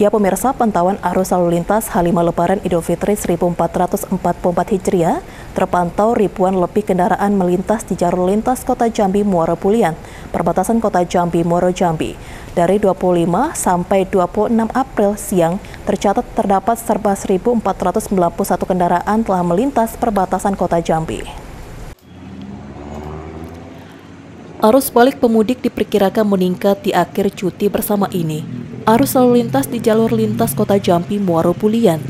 Ya pemirsa, pantauan arus lalu lintas H5 Lebaran Idul Fitri 1444 Hijriah terpantau ribuan lebih kendaraan melintas di jalur lintas Kota Jambi Muara Pulian, perbatasan Kota Jambi Muaro Jambi. Dari 25 sampai 26 April siang tercatat terdapat serba 1491 kendaraan telah melintas perbatasan Kota Jambi. Arus balik pemudik diperkirakan meningkat di akhir cuti bersama ini Arus lalu lintas di jalur lintas Kota Jambi Muaro Pulian.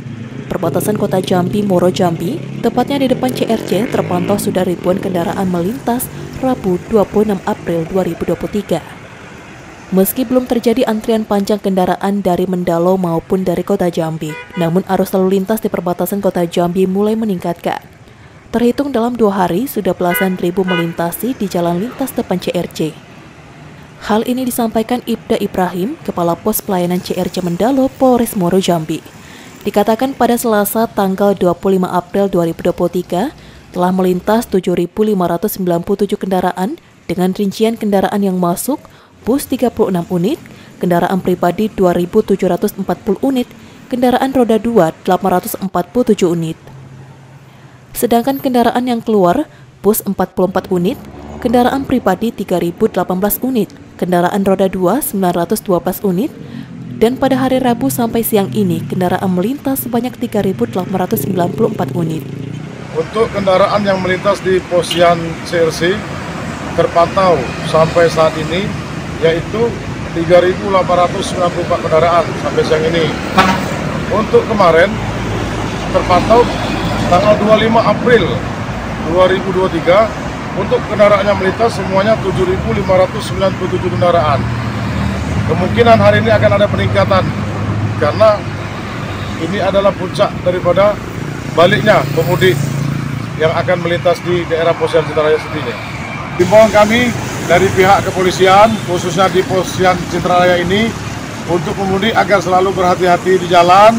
Perbatasan Kota Jambi Muaro Jambi, tepatnya di depan CRC, terpantau sudah ribuan kendaraan melintas Rabu 26 April 2023. Meski belum terjadi antrian panjang kendaraan dari Mendalo maupun dari Kota Jambi, namun arus lalu lintas di perbatasan Kota Jambi mulai meningkatkan. Terhitung dalam dua hari, sudah belasan ribu melintasi di jalan lintas depan CRC. Hal ini disampaikan Ibda Ibrahim, Kepala Pos Pelayanan CRC Mendalo, Polres Moro Jambi. Dikatakan pada Selasa tanggal 25 April 2023 telah melintas 7.597 kendaraan dengan rincian kendaraan yang masuk bus 36 unit, kendaraan pribadi 2.740 unit, kendaraan roda 2 847 unit. Sedangkan kendaraan yang keluar bus 44 unit, kendaraan pribadi 3.018 unit, kendaraan roda 2 912 unit, dan pada hari Rabu sampai siang ini kendaraan melintas sebanyak 3.894 unit. Untuk kendaraan yang melintas di posian CRC terpantau sampai saat ini yaitu 3.894 kendaraan sampai siang ini. Untuk kemarin terpantau tanggal 25 April 2023 untuk kendaraan yang melintas semuanya 7.597 kendaraan. Kemungkinan hari ini akan ada peningkatan karena ini adalah puncak daripada baliknya pemudik yang akan melintas di daerah Posian Citraraya sendiri. Himbauan kami dari pihak kepolisian, khususnya di Posian Citraraya ini, untuk pemudik agar selalu berhati-hati di jalan.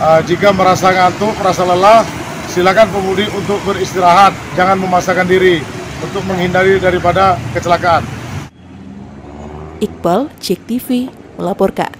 Uh, jika merasa ngantuk, merasa lelah, silakan pemudik untuk beristirahat, jangan memaksakan diri untuk menghindari daripada kecelakaan. Iqbal, Cek TV, melaporkan.